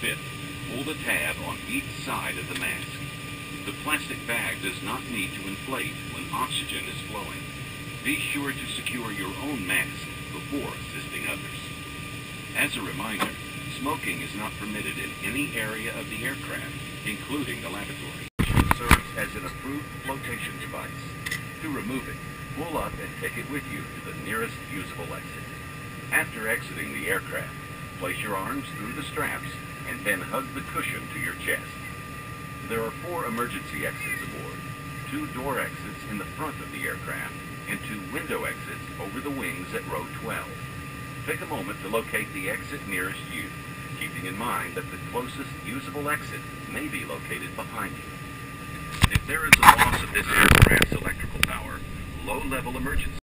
fit, pull the tab on each side of the mask. The plastic bag does not need to inflate when oxygen is flowing. Be sure to secure your own mask before assisting others. As a reminder, smoking is not permitted in any area of the aircraft, including the lavatory. It serves as an approved flotation device. To remove it, pull up and take it with you to the nearest usable exit. After exiting the aircraft, place your arms through the straps and then hug the cushion to your chest. There are four emergency exits aboard, two door exits in the front of the aircraft, and two window exits over the wings at row 12. Take a moment to locate the exit nearest you, keeping in mind that the closest usable exit may be located behind you. If there is a loss of this aircraft's electrical power, low-level emergency